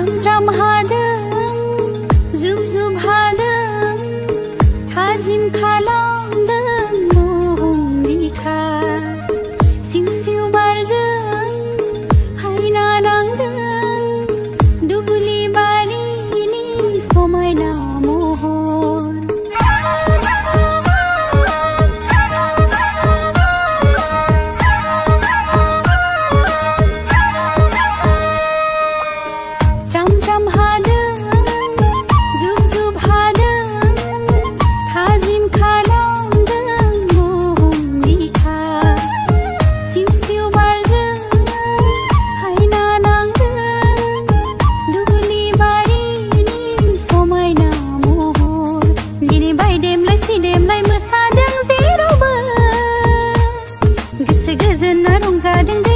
श्रं श्रंहाद झुं झुभाद खाजिं खाला gazan narung zading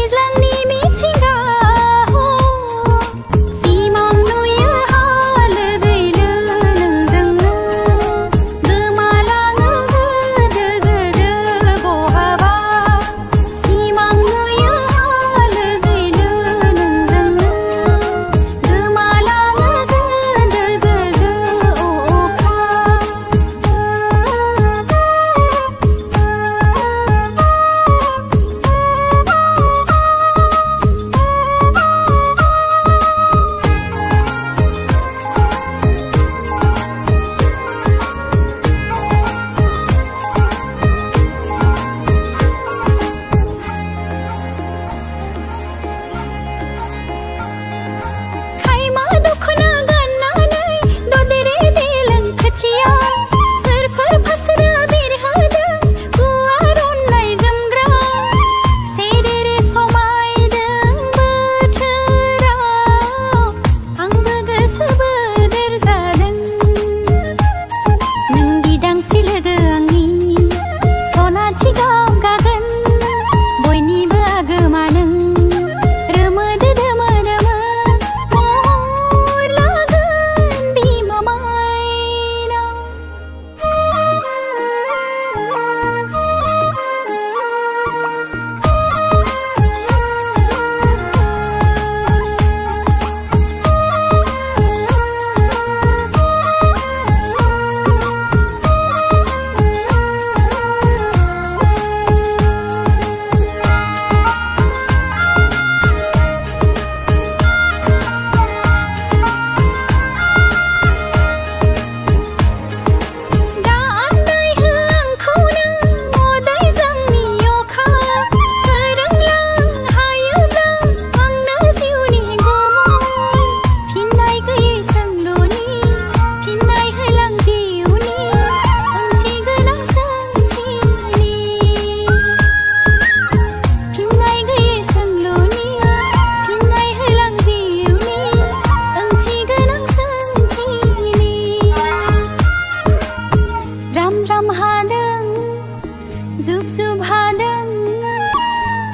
सुभादं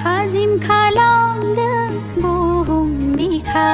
हाजिं खालां बोहुं Milkha